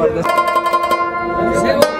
por